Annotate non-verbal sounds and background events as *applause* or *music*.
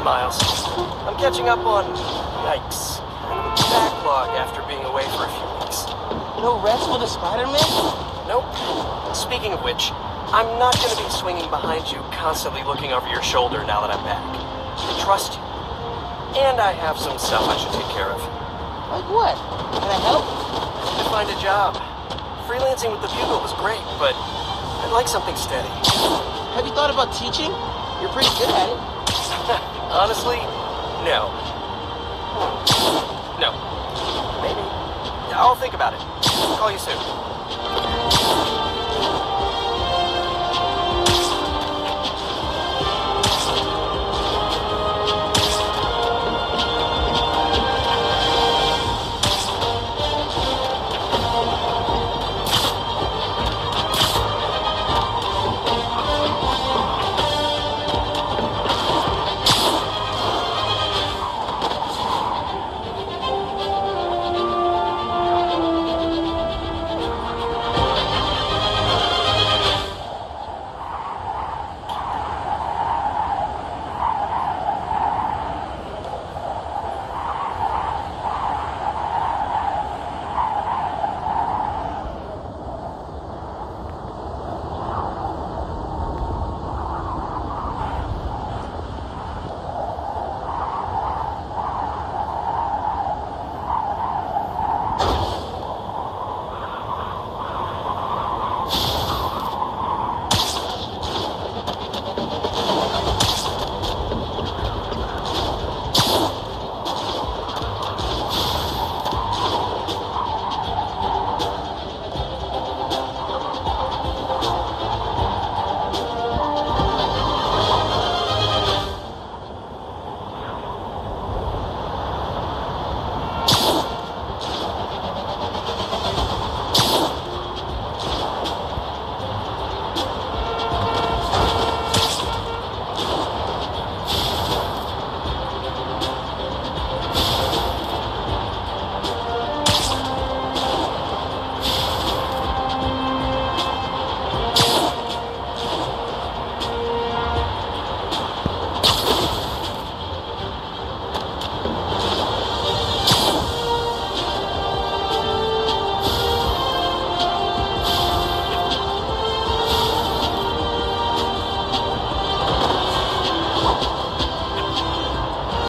Miles. I'm catching up on... Yikes. Backlog after being away for a few weeks. No rest for the Spider-Man? Nope. Speaking of which, I'm not gonna be swinging behind you, constantly looking over your shoulder now that I'm back. I trust you. And I have some stuff I should take care of. Like what? Can I help? I need To find a job. Freelancing with the Bugle was great, but I'd like something steady. Have you thought about teaching? You're pretty good at it. *laughs* Honestly, no. No. Maybe. I'll think about it. Call you soon.